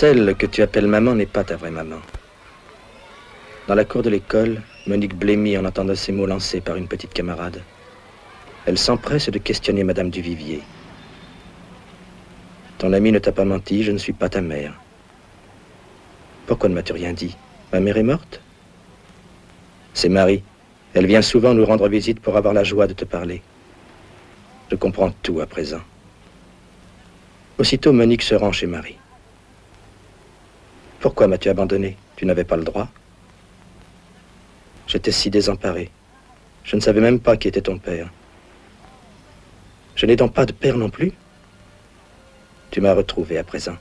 Celle que tu appelles maman n'est pas ta vraie maman. Dans la cour de l'école, Monique blêmit en entendant ces mots lancés par une petite camarade. Elle s'empresse de questionner Madame Duvivier. Ton ami ne t'a pas menti, je ne suis pas ta mère. Pourquoi ne m'as-tu rien dit? Ma mère est morte? C'est Marie. Elle vient souvent nous rendre visite pour avoir la joie de te parler. Je comprends tout à présent. Aussitôt, Monique se rend chez Marie. Pourquoi m'as-tu abandonné? Tu n'avais pas le droit. J'étais si désemparé. Je ne savais même pas qui était ton père. Je n'ai donc pas de père non plus? Tu m'as retrouvé à présent.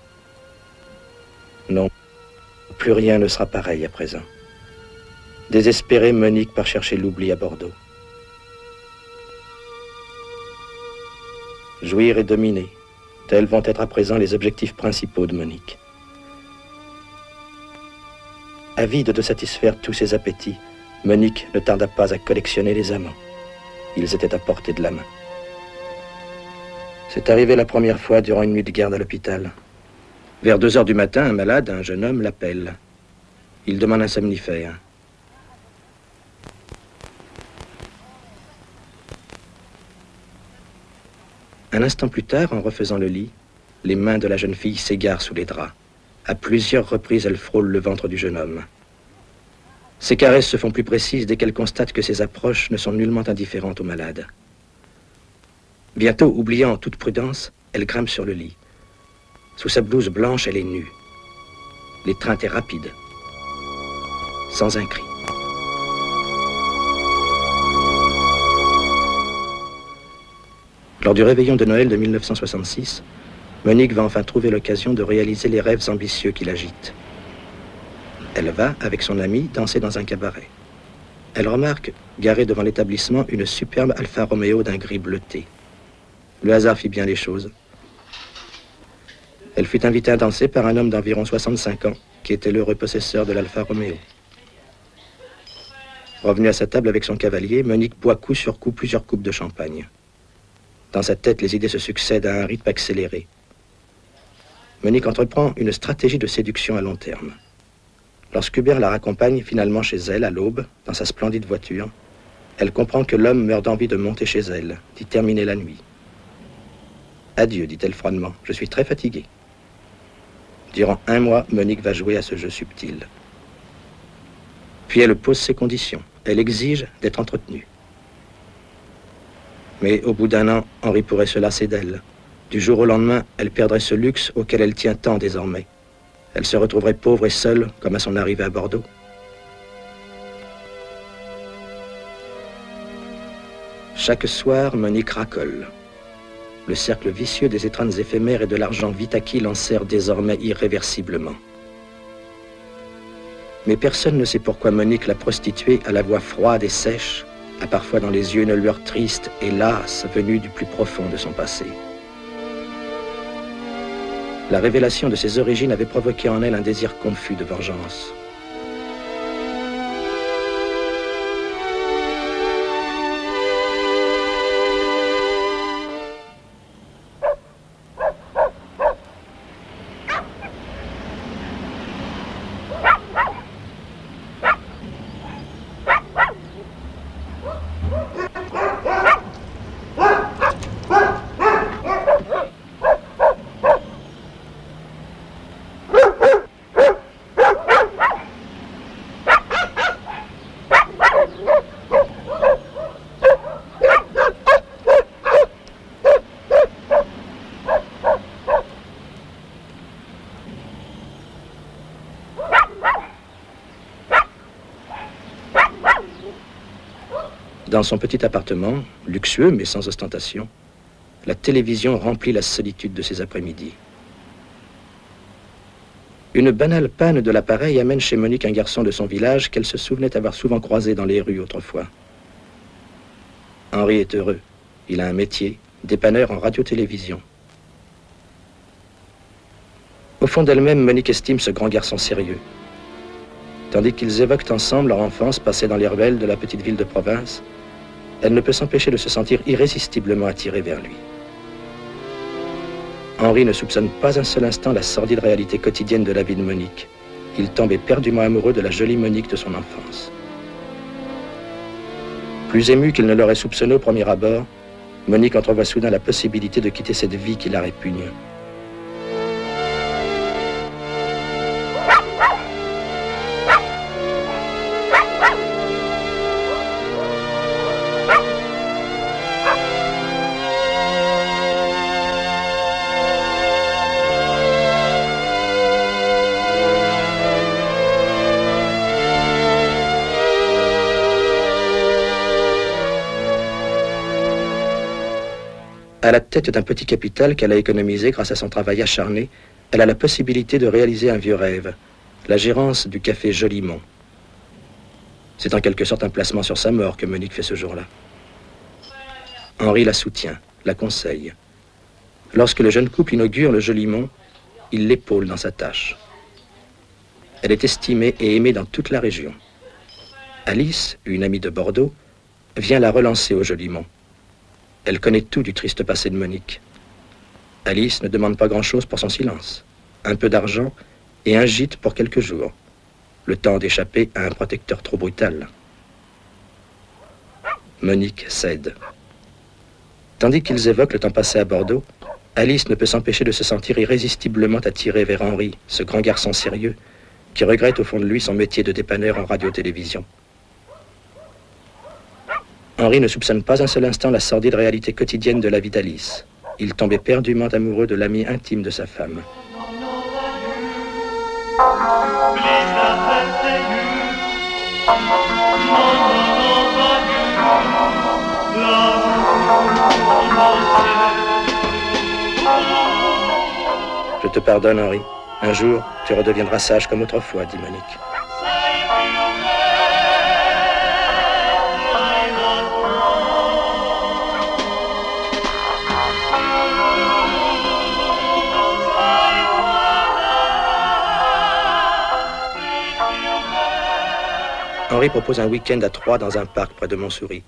Non, plus rien ne sera pareil à présent. Désespéré, Monique part chercher l'oubli à Bordeaux. Jouir et dominer, tels vont être à présent les objectifs principaux de Monique. Avide de satisfaire tous ses appétits, Monique ne tarda pas à collectionner les amants. Ils étaient à portée de la main. C'est arrivé la première fois durant une nuit de garde à l'hôpital. Vers deux heures du matin, un malade, un jeune homme, l'appelle. Il demande un somnifère. Un instant plus tard, en refaisant le lit, les mains de la jeune fille s'égarent sous les draps. À plusieurs reprises, elle frôle le ventre du jeune homme. Ses caresses se font plus précises dès qu'elle constate que ses approches ne sont nullement indifférentes au malade. Bientôt, oubliant toute prudence, elle grimpe sur le lit. Sous sa blouse blanche, elle est nue. L'étreinte est rapide, sans un cri. Lors du réveillon de Noël de 1966, Monique va enfin trouver l'occasion de réaliser les rêves ambitieux qui l'agitent. Elle va, avec son ami, danser dans un cabaret. Elle remarque, garée devant l'établissement, une superbe Alfa Romeo d'un gris bleuté. Le hasard fit bien les choses. Elle fut invitée à danser par un homme d'environ 65 ans, qui était l'heureux possesseur de l'Alfa Romeo. Revenue à sa table avec son cavalier, Monique boit coup sur coup plusieurs coupes de champagne. Dans sa tête, les idées se succèdent à un rythme accéléré. Monique entreprend une stratégie de séduction à long terme. Lorsqu'Hubert la raccompagne finalement chez elle à l'aube, dans sa splendide voiture, elle comprend que l'homme meurt d'envie de monter chez elle, d'y terminer la nuit. Adieu, dit-elle froidement, je suis très fatiguée. Durant un mois, Monique va jouer à ce jeu subtil. Puis elle pose ses conditions. Elle exige d'être entretenue. Mais au bout d'un an, Henri pourrait se lasser d'elle. Du jour au lendemain, elle perdrait ce luxe auquel elle tient tant désormais. Elle se retrouverait pauvre et seule, comme à son arrivée à Bordeaux. Chaque soir, Monique racole. Le cercle vicieux des étreintes éphémères et de l'argent vite acquis l'enserre désormais irréversiblement. Mais personne ne sait pourquoi Monique, la prostituée, à la voix froide et sèche, a parfois dans les yeux une lueur triste et lasse venue du plus profond de son passé. La révélation de ses origines avait provoqué en elle un désir confus de vengeance. Dans son petit appartement, luxueux mais sans ostentation, la télévision remplit la solitude de ses après-midi. Une banale panne de l'appareil amène chez Monique un garçon de son village qu'elle se souvenait avoir souvent croisé dans les rues autrefois. Henri est heureux. Il a un métier, dépanneur en radio-télévision. Au fond d'elle-même, Monique estime ce grand garçon sérieux. Tandis qu'ils évoquent ensemble leur enfance passée dans les ruelles de la petite ville de province, elle ne peut s'empêcher de se sentir irrésistiblement attirée vers lui. Henri ne soupçonne pas un seul instant la sordide réalité quotidienne de la vie de Monique. Il tombe éperdument amoureux de la jolie Monique de son enfance. Plus ému qu'il ne l'aurait soupçonné au premier abord, Monique entrevoit soudain la possibilité de quitter cette vie qui la répugne. À la tête d'un petit capital qu'elle a économisé grâce à son travail acharné, elle a la possibilité de réaliser un vieux rêve, la gérance du café Jolimont. C'est en quelque sorte un placement sur sa mort que Monique fait ce jour-là. Henri la soutient, la conseille. Lorsque le jeune couple inaugure le Jolimont, il l'épaule dans sa tâche. Elle est estimée et aimée dans toute la région. Alice, une amie de Bordeaux, vient la relancer au Jolimont. Elle connaît tout du triste passé de Monique. Alice ne demande pas grand-chose pour son silence. Un peu d'argent et un gîte pour quelques jours. Le temps d'échapper à un protecteur trop brutal. Monique cède. Tandis qu'ils évoquent le temps passé à Bordeaux, Alice ne peut s'empêcher de se sentir irrésistiblement attirée vers Henri, ce grand garçon sérieux, qui regrette au fond de lui son métier de dépanneur en radio-télévision. Henri ne soupçonne pas un seul instant la sordide réalité quotidienne de la vie d'Alice. Il tombe éperdument amoureux de l'ami intime de sa femme. Je te pardonne, Henri. Un jour, tu redeviendras sage comme autrefois, dit Monique. Henri propose un week-end à Troyes dans un parc près de Montsouris.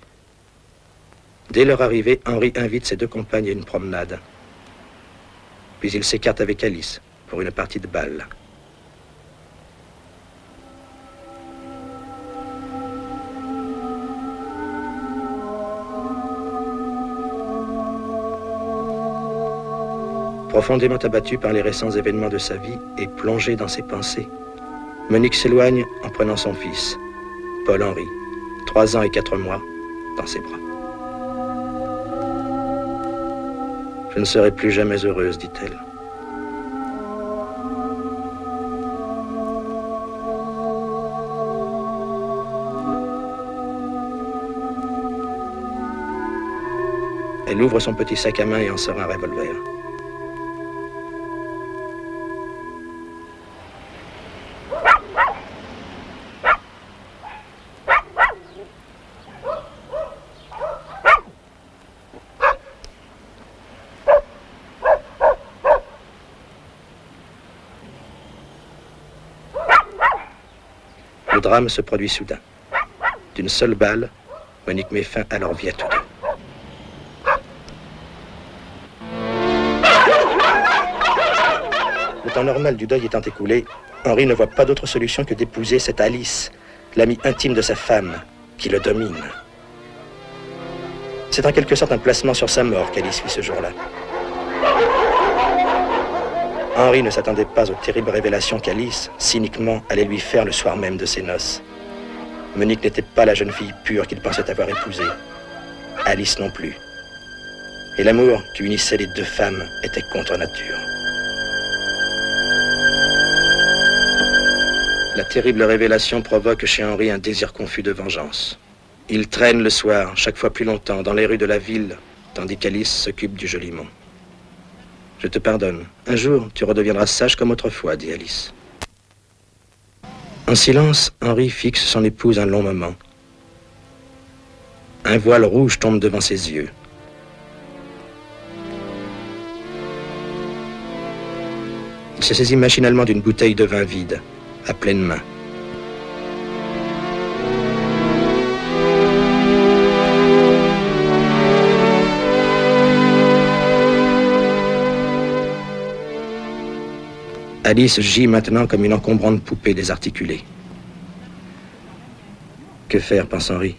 Dès leur arrivée, Henri invite ses deux compagnes à une promenade. Puis il s'écarte avec Alice pour une partie de balle. Profondément abattu par les récents événements de sa vie et plongé dans ses pensées, Monique s'éloigne en prenant son fils, Paul-Henri, trois ans et quatre mois, dans ses bras. Je ne serai plus jamais heureuse, dit-elle. Elle ouvre son petit sac à main et en sort un revolver. Drame se produit soudain. D'une seule balle, Monique met fin à leur vie à tous deux. Le temps normal du deuil étant écoulé, Henri ne voit pas d'autre solution que d'épouser cette Alice, l'amie intime de sa femme, qui le domine. C'est en quelque sorte un placement sur sa mort qu'Alice vit ce jour-là. Henri ne s'attendait pas aux terribles révélations qu'Alice, cyniquement, allait lui faire le soir même de ses noces. Monique n'était pas la jeune fille pure qu'il pensait avoir épousée. Alice non plus. Et l'amour qui unissait les deux femmes était contre nature. La terrible révélation provoque chez Henri un désir confus de vengeance. Il traîne le soir, chaque fois plus longtemps, dans les rues de la ville, tandis qu'Alice s'occupe du joli mont. Je te pardonne. Un jour, tu redeviendras sage comme autrefois, dit Alice. En silence, Henri fixe son épouse un long moment. Un voile rouge tombe devant ses yeux. Il se saisit machinalement d'une bouteille de vin vide, à pleine main. Alice gît maintenant comme une encombrante poupée désarticulée. Que faire, pense Henri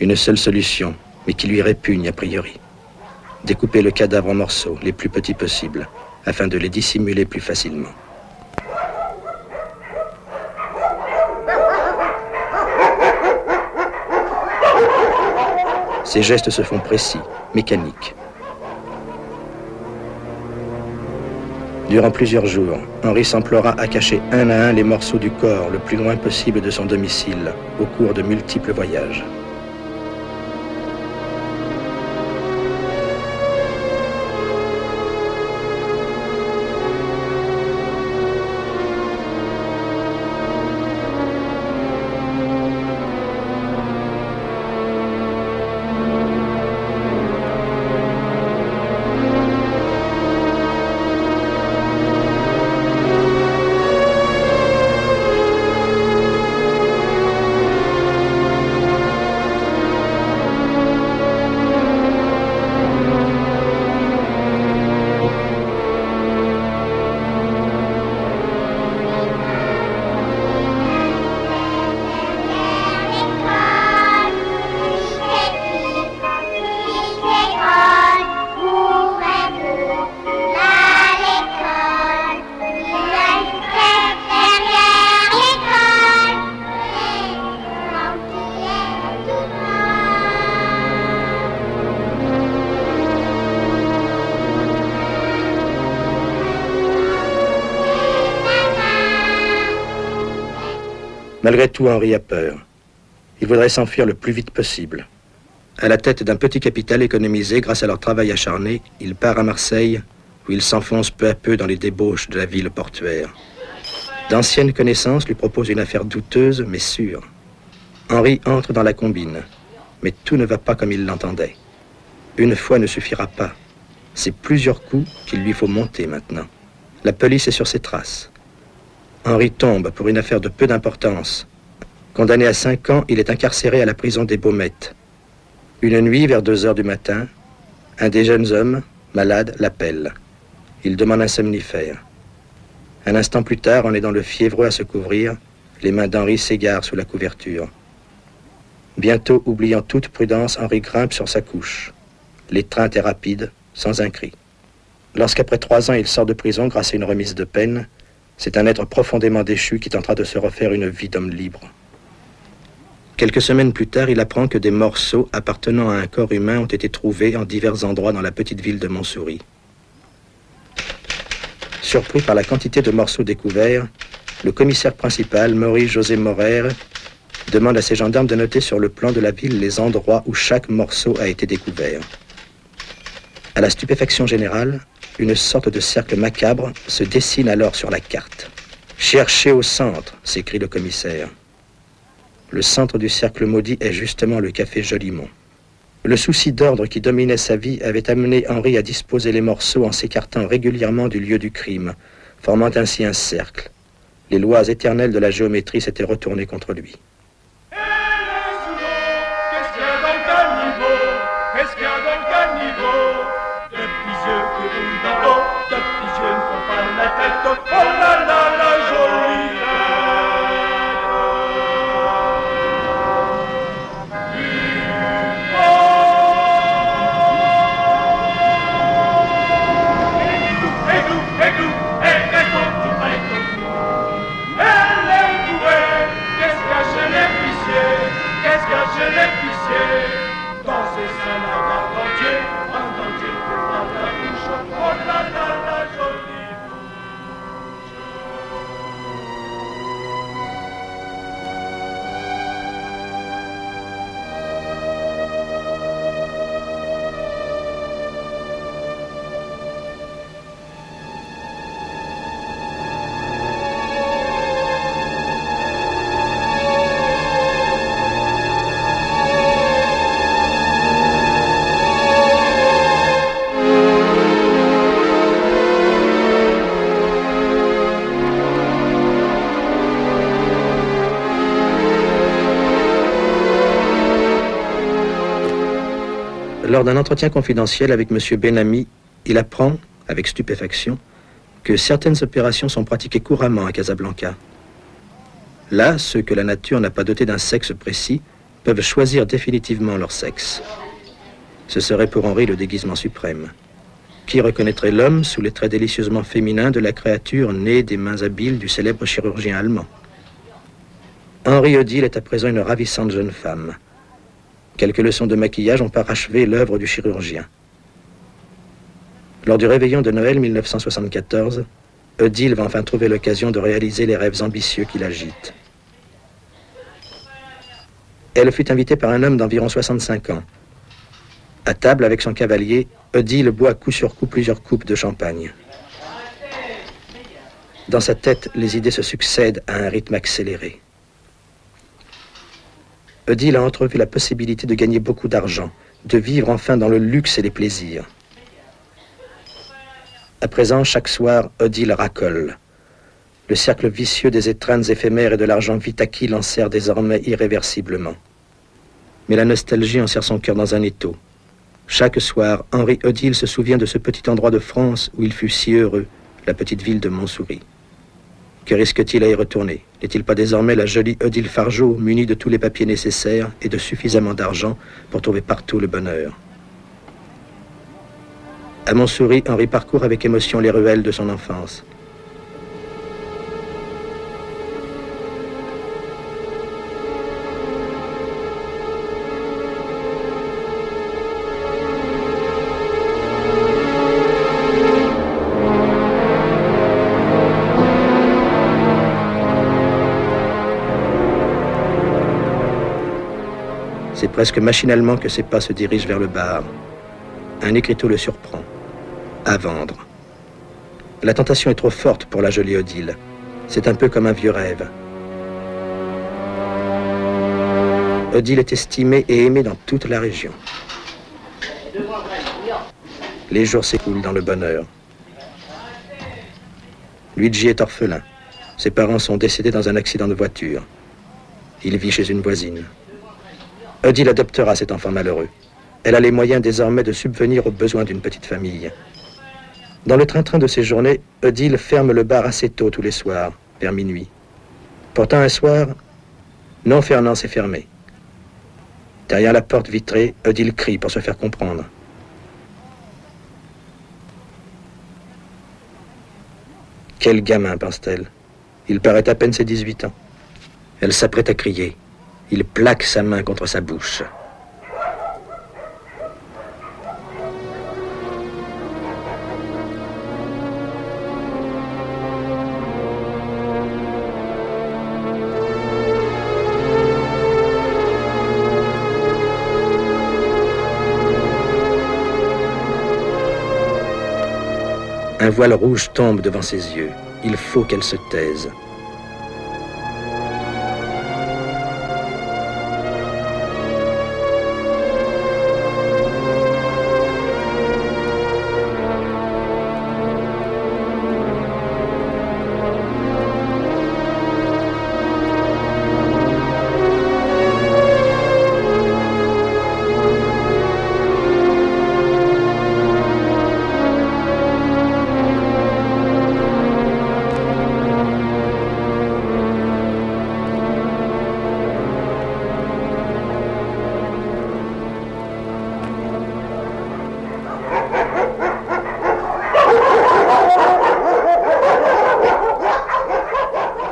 Une seule solution, mais qui lui répugne a priori. Découper le cadavre en morceaux, les plus petits possibles, afin de les dissimuler plus facilement. Ses gestes se font précis, mécaniques. Durant plusieurs jours, Henri s'emploiera à cacher un à un les morceaux du corps le plus loin possible de son domicile au cours de multiples voyages. Malgré tout, Henri a peur. Il voudrait s'enfuir le plus vite possible. À la tête d'un petit capital économisé grâce à leur travail acharné, il part à Marseille, où il s'enfonce peu à peu dans les débauches de la ville portuaire. D'anciennes connaissances lui proposent une affaire douteuse mais sûre. Henri entre dans la combine, mais tout ne va pas comme il l'entendait. Une fois ne suffira pas. C'est plusieurs coups qu'il lui faut monter maintenant. La police est sur ses traces. Henri tombe pour une affaire de peu d'importance. Condamné à cinq ans, il est incarcéré à la prison des Baumettes. Une nuit, vers deux heures du matin, un des jeunes hommes, malade, l'appelle. Il demande un somnifère. Un instant plus tard, est dans le fiévreux à se couvrir. Les mains d'Henri s'égarent sous la couverture. Bientôt, oubliant toute prudence, Henri grimpe sur sa couche. L'étreinte est rapide, sans un cri. Lorsqu'après trois ans, il sort de prison grâce à une remise de peine, c'est un être profondément déchu qui tentera de se refaire une vie d'homme libre. Quelques semaines plus tard, il apprend que des morceaux appartenant à un corps humain ont été trouvés en divers endroits dans la petite ville de Montsouris. Surpris par la quantité de morceaux découverts, le commissaire principal, Maurice José Morer, demande à ses gendarmes de noter sur le plan de la ville les endroits où chaque morceau a été découvert. À la stupéfaction générale, une sorte de cercle macabre se dessine alors sur la carte. Cherchez au centre, s'écrie le commissaire. Le centre du cercle maudit est justement le café Jolimont. Le souci d'ordre qui dominait sa vie avait amené Henri à disposer les morceaux en s'écartant régulièrement du lieu du crime, formant ainsi un cercle. Les lois éternelles de la géométrie s'étaient retournées contre lui. Lors d'un entretien confidentiel avec M. Benami, il apprend, avec stupéfaction, que certaines opérations sont pratiquées couramment à Casablanca. Là, ceux que la nature n'a pas doté d'un sexe précis peuvent choisir définitivement leur sexe. Ce serait pour Henri le déguisement suprême. Qui reconnaîtrait l'homme sous les traits délicieusement féminins de la créature née des mains habiles du célèbre chirurgien allemand? Henri Odile est à présent une ravissante jeune femme. Quelques leçons de maquillage ont parachevé l'œuvre du chirurgien. Lors du réveillon de Noël 1974, Odile va enfin trouver l'occasion de réaliser les rêves ambitieux qui l'agitent. Elle fut invitée par un homme d'environ 65 ans. À table avec son cavalier, Odile boit coup sur coup plusieurs coupes de champagne. Dans sa tête, les idées se succèdent à un rythme accéléré. Odile a entrevu la possibilité de gagner beaucoup d'argent, de vivre enfin dans le luxe et les plaisirs. À présent, chaque soir, Odile racole. Le cercle vicieux des étreintes éphémères et de l'argent vite acquis l'enserre désormais irréversiblement. Mais la nostalgie enserre son cœur dans un étau. Chaque soir, Henri Odile se souvient de ce petit endroit de France où il fut si heureux, la petite ville de Montsouris. Que risque-t-il à y retourner? N'est-il pas désormais la jolie Odile Fargeau, munie de tous les papiers nécessaires et de suffisamment d'argent pour trouver partout le bonheur? À Montsouris, Henri parcourt avec émotion les ruelles de son enfance. Presque machinalement que ses pas se dirigent vers le bar. Un écriteau le surprend. À vendre. La tentation est trop forte pour la jolie Odile. C'est un peu comme un vieux rêve. Odile est estimée et aimée dans toute la région. Les jours s'écoulent dans le bonheur. Luigi est orphelin. Ses parents sont décédés dans un accident de voiture. Il vit chez une voisine. Odile adoptera cet enfant malheureux. Elle a les moyens désormais de subvenir aux besoins d'une petite famille. Dans le train-train de ses journées, Odile ferme le bar assez tôt tous les soirs, vers minuit. Pourtant, un soir, non, Fernand, c'est fermé. Derrière la porte vitrée, Odile crie pour se faire comprendre. Quel gamin, pense-t-elle? Il paraît à peine ses 18 ans. Elle s'apprête à crier. Il plaque sa main contre sa bouche. Un voile rouge tombe devant ses yeux. Il faut qu'elle se taise.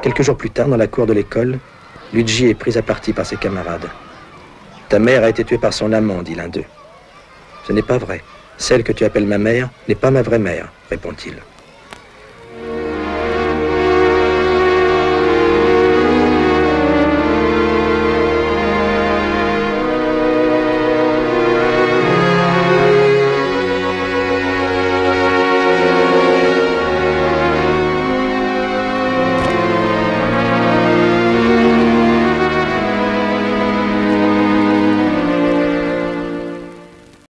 Quelques jours plus tard, dans la cour de l'école, Luigi est pris à partie par ses camarades. Ta mère a été tuée par son amant, dit l'un d'eux. Ce n'est pas vrai. Celle que tu appelles ma mère n'est pas ma vraie mère, répond-il.